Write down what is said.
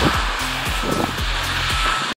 Bye.